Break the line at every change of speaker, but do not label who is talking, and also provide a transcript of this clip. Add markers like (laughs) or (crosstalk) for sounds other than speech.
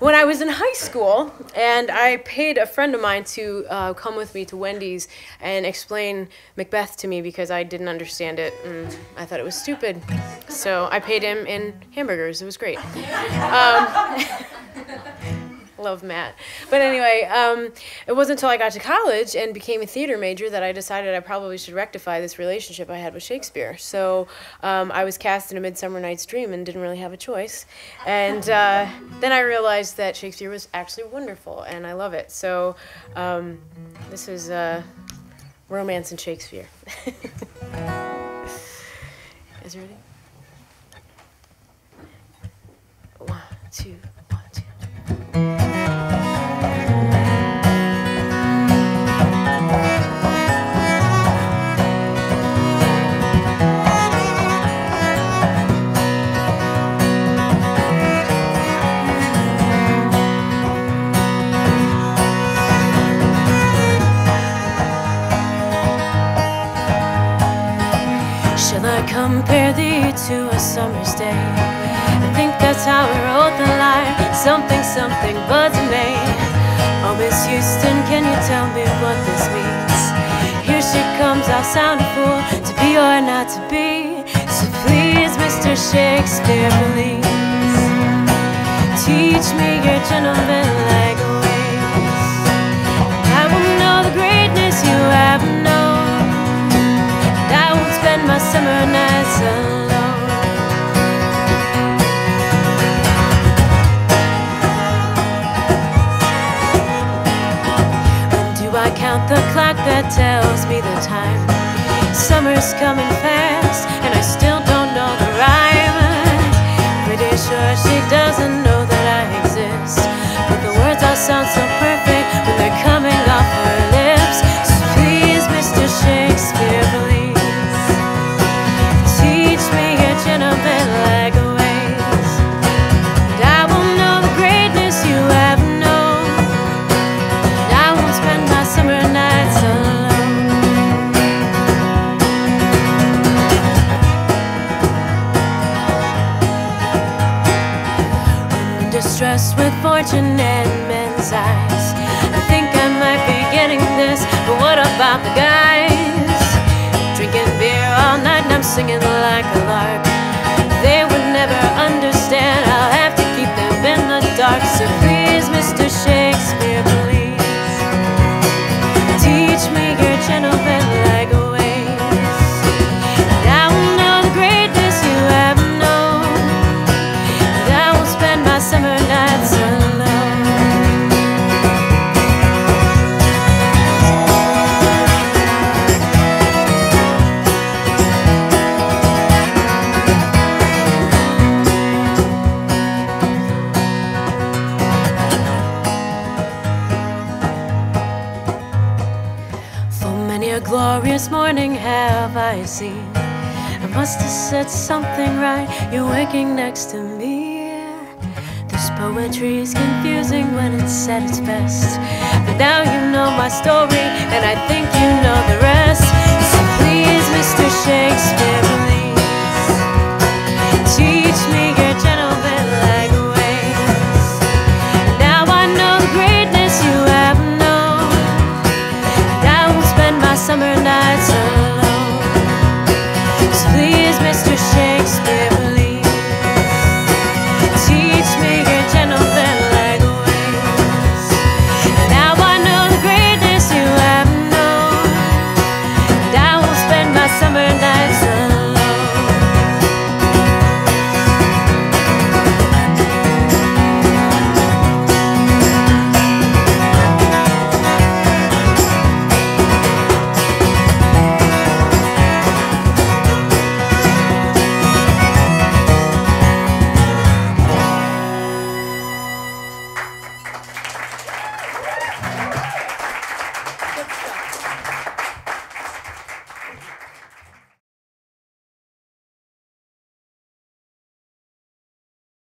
When I was in high school, and I paid a friend of mine to uh, come with me to Wendy's and explain Macbeth to me because I didn't understand it and I thought it was stupid. So I paid him in hamburgers. It was great. Um, love Matt. But anyway, um, it wasn't until I got to college and became a theater major that I decided I probably should rectify this relationship I had with Shakespeare. So um, I was cast in A Midsummer Night's Dream and didn't really have a choice. And uh, then I realized that Shakespeare was actually wonderful, and I love it. So um, this is uh, Romance in Shakespeare. (laughs) is ready? One, two. Compare thee to a summer's day? I think that's how we wrote the line. Something, something, but me. Oh, Miss Houston, can you tell me what this means? Here she comes, I'll sound a fool to be or not to be. So please, Mr. Shakespeare, please teach me your gentleman count the clock that tells me the time? Summer's coming fast, and I still When with fortune and men's eyes. I think I might be getting this, but what about the guys? Drinking beer all night and I'm singing like a lark. Glorious morning have I seen. I must have said something right. You're waking next to me. This poetry is confusing when it's said its best. But now you know my story, and I think you know the rest. So please, Mr. Shakespeare, summer nights.